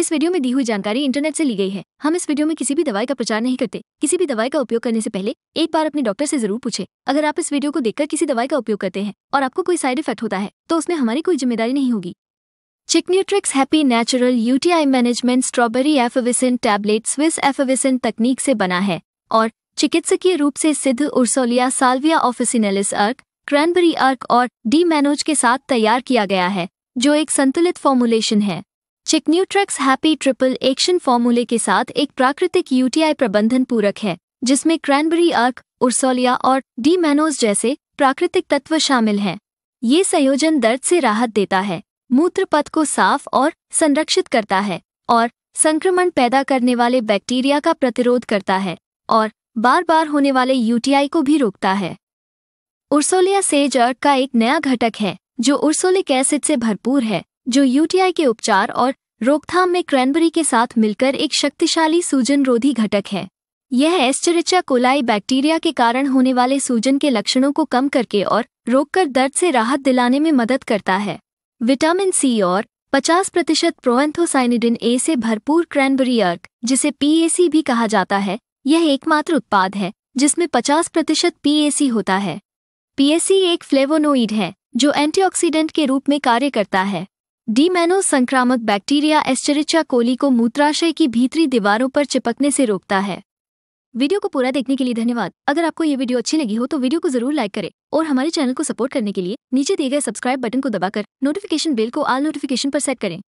इस वीडियो में दी हुई जानकारी इंटरनेट से ली गई है। हम इस वीडियो में किसी भी दवाई का प्रचार नहीं करते। किसी भी दवाई का उपयोग करने से पहले एक बार अपने डॉक्टर से ज़रूर पूछे। अगर आप इस वीडियो को देखकर किसी दवाई का उपयोग करते हैं और आपको कोई साइड इफ़ेक्ट होता है तो उसमें हमारी कोई ज़िम्मेदारी नहीं होगी। Chicnutrix happy natural UTI management strawberry effervescent tablet Swiss effervescent तकनीक से बना है और चिकित्सकीय रूप से सिद्ध उर्सोलिया साल्विया ऑफिसिनेलिस अर्क, क्रैनबरी अर्क और डी मैनोज के साथ तैयार किया गया है, जो एक संतुलित फॉर्मुलेशन है। चिकन्यूट्रेक्स हैप्पी ट्रिपल एक्शन फॉर्मूले के साथ एक प्राकृतिक यूटीआई प्रबंधन पूरक है, जिसमें क्रैनबरी अर्क उर्सोलिया और डी मैनोज जैसे प्राकृतिक तत्व शामिल हैं। ये संयोजन दर्द से राहत देता है मूत्र पथ को साफ़ और संरक्षित करता है और संक्रमण पैदा करने वाले बैक्टीरिया का प्रतिरोध करता है और बार बार होने वाले यूटीआई को भी रोकता है। उर्सोलिया सेज अर्क का एक नया घटक है, जो उर्सोलिक एसिड से भरपूर है। जो यूटीआई के उपचार और रोकथाम में क्रैनबरी के साथ मिलकर एक शक्तिशाली सूजन रोधी घटक है। यह एस्चरिचा कोलाई बैक्टीरिया के कारण होने वाले सूजन के लक्षणों को कम करके और रोककर दर्द से राहत दिलाने में मदद करता है। विटामिन सी और 50 प्रतिशत प्रोएंथोसाइनिडिन ए से भरपूर क्रैनबरी अर्क, जिसे पीएसी भी कहा जाता है, यह एकमात्र उत्पाद है, जिसमें 50 प्रतिशत पीएसी होता है। पीएसी एक फ्लेवोनोइड है, जो एंटीऑक्सीडेंट के रूप में कार्य करता है। डीमैनो संक्रामक बैक्टीरिया एस्चरिचा कोली को मूत्राशय की भीतरी दीवारों पर चिपकने से रोकता है। वीडियो को पूरा देखने के लिए धन्यवाद। अगर आपको ये वीडियो अच्छी लगी हो तो वीडियो को ज़रूर लाइक करें और हमारे चैनल को सपोर्ट करने के लिए नीचे दिए गए सब्सक्राइब बटन को दबाकर नोटिफिकेशन बेल को आल नोटिफिकेशन पर सेट करें।